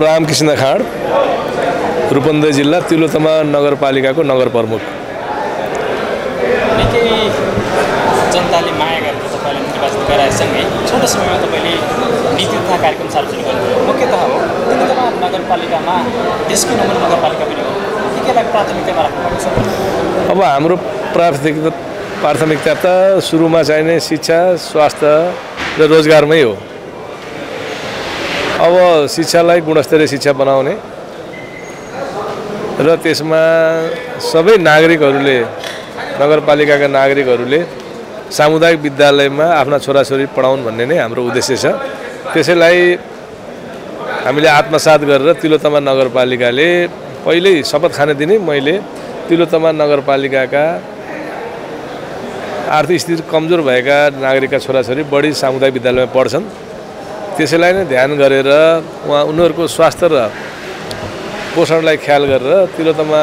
रामकृष्ण खाँड रूपन्देही जिल्ला तिलोतमा नगरपालिकाको नगर प्रमुख। जनताले माया गरेर तपाईँलाई निर्वाचित गराएसँगै छोटो समयमा तपाईँले नीति तथा कार्यक्रम सार्वजनिक गर्नुभयो। मुख्यतः हो तिलोतमा नगरपालिकामा देशकै नम्बर नगरपालिका पनि हो। के केलाई प्राथमिकतामा राख्नुभएको छ? अब हाम्रो प्राथमिकता प्राथमिकता त सुरुमा चाहिने शिक्षा स्वास्थ्य र रोजगारमै हो। अब शिक्षालाई गुणस्तरीय शिक्षा बनाउने र त्यसमा सबै नागरिकहरूले नगरपालिकाका नागरिकहरूले सामुदायिक विद्यालयमा आफ्ना छोराछोरी पढाउन् भन्ने नै हाम्रो उद्देश्य छ। त्यसैलाई हामीले आत्मसात गरेर तिलोतमा नगरपालिकाले पहिल्यै शपथ खाने दिनै मैले तिलोतमा नगरपालिकाका आर्थिक स्थिति कमजोर भएका नागरिकका छोराछोरी बढी सामुदायिक विद्यालयमा पढ्छन्। त्यसैलाई नै ध्यान गरेर उहाँ उनीहरूको स्वास्थ्य र पोषणलाई ख्याल गरेर तिलोतमा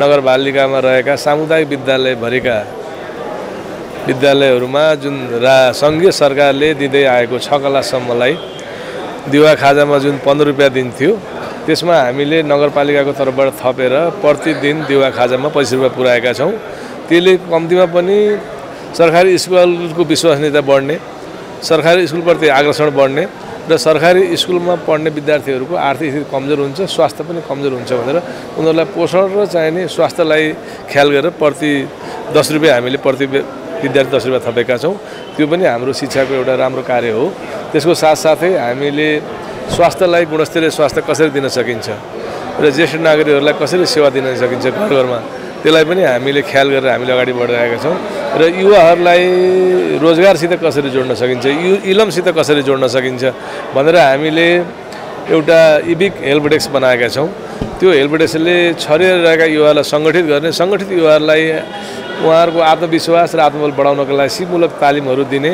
नगरपालिकामा रहेका सामुदायिक विद्यालयभरिका विद्यालयहरूमा जुन रा सङ्घीय सरकारले दिँदै आएको छ कलासम्मलाई दिवा खाजामा जुन पन्ध्र रुपियाँ दिन्थ्यो त्यसमा हामीले नगरपालिकाको तर्फबाट थपेर प्रतिदिन दिवा खाजामा पच्चिस रुपियाँ पुऱ्याएका छौँ। त्यसले कम्तीमा पनि सरकारी स्कुलको विश्वसनीयता बढ्ने सरकारी स्कुलप्रति आकर्षण बढ्ने र सरकारी स्कुलमा पढ्ने विद्यार्थीहरूको आर्थिक स्थिति कमजोर हुन्छ स्वास्थ्य पनि कमजोर हुन्छ भनेर उनीहरूलाई पोषण र चाहिने स्वास्थ्यलाई ख्याल गरेर प्रति दस रुपियाँ हामीले प्रति विद्यार्थी दस रुपियाँ थपेका छौँ। त्यो पनि हाम्रो शिक्षाको एउटा राम्रो कार्य हो। त्यसको साथसाथै हामीले स्वास्थ्यलाई गुणस्तरीय स्वास्थ्य कसरी दिन सकिन्छ र ज्येष्ठ नागरिकहरूलाई कसरी सेवा दिन सकिन्छ घर घरमा त्यसलाई पनि हामीले ख्याल गरेर हामीले अगाडि बढिरहेका छौँ। र युवाहरूलाई रोजगारसित कसरी जोड्न सकिन्छ? यु इलमसित कसरी जोड्न सकिन्छ? भनेर हामीले एउटा इबिक हेल्प डेस्क बनाएका छौँ। त्यो हेल्प डेस्कले छरिएर रहेका युवालाई सङ्गठित गर्ने सङ्गठित युवाहरूलाई उहाँहरूको आत्मविश्वास र आत्मबल बढाउनको लागि सिपमूलक तालिमहरू दिने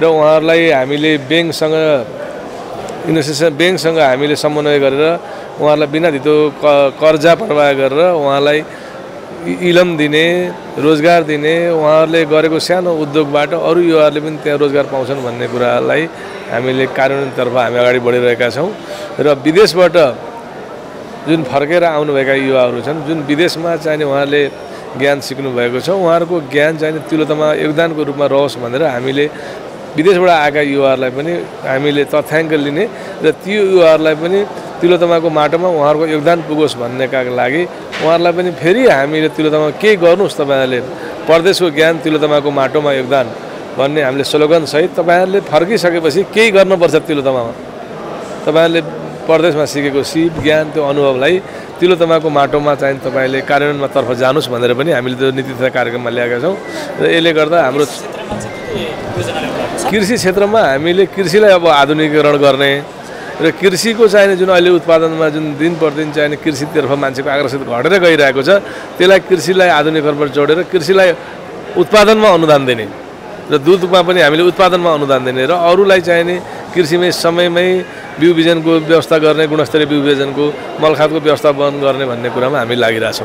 र उहाँहरूलाई हामीले ब्याङ्कसँग इन्भेस्टेसन ब्याङ्कसँग हामीले समन्वय गरेर उहाँहरूलाई बिना धितो क कर्जा प्रवाह गरेर उहाँलाई इलम दिने रोजगार दिने उहाँहरूले गरेको सानो उद्योगबाट अरू युवाहरूले पनि त्यहाँ रोजगार पाउँछन् भन्ने कुरालाई हामीले कार्यान्वयनतर्फ हामी अगाडि बढिरहेका छौँ। र विदेशबाट जुन फर्केर आउनुभएका युवाहरू छन् जुन विदेशमा चाहिने उहाँहरूले ज्ञान सिक्नु भएको छ उहाँहरूको ज्ञान चाहिने तिलोतमा योगदानको रूपमा रहोस् भनेर हामीले विदेशबाट आएका युवाहरूलाई पनि हामीले तथ्याङ्क लिने र त्यो युवाहरूलाई पनि तिलोतमाको माटोमा उहाँहरूको योगदान पुगोस् भन्नेका लागि उहाँहरूलाई पनि फेरि हामीले तिलोतमा केही गर्नुहोस् तपाईँहरूले? परदेशको ज्ञान तिलोतमाको माटोमा योगदान भन्ने हामीले स्लोगनसहित तपाईँहरूले फर्किसकेपछि केही गर्नुपर्छ तिलोतमामा? तपाईँहरूले परदेशमा सिकेको सिप ज्ञान त्यो अनुभवलाई तिलोतमाको माटोमा चाहिँ तपाईँले कार्यान्वयनमा तर्फ जानुहोस् भनेर पनि हामीले त्यो नीति तथा कार्यक्रममा ल्याएका छौँ र यसले गर्दा हाम्रो कृषि क्षेत्रमा हामीले कृषिलाई अब आधुनिकीकरण गर्ने र कृषिको चाहिने जुन अहिले उत्पादनमा जुन दिन प्रतिदिन चाहिने कृषितर्फ मान्छेको आकर्षित घटेर गइरहेको छ त्यसलाई कृषिलाई आधुनिकरणमा जोडेर कृषिलाई उत्पादनमा अनुदान दिने र दुधमा पनि हामीले उत्पादनमा अनुदान दिने र अरूलाई चाहिने कृषिमै समयमै बिउ बिजनको व्यवस्था गर्ने गुणस्तरीय बिउ बिजनको मलखातको व्यवस्थापन गर्ने भन्ने कुरामा हामी लागिरहेछौँ।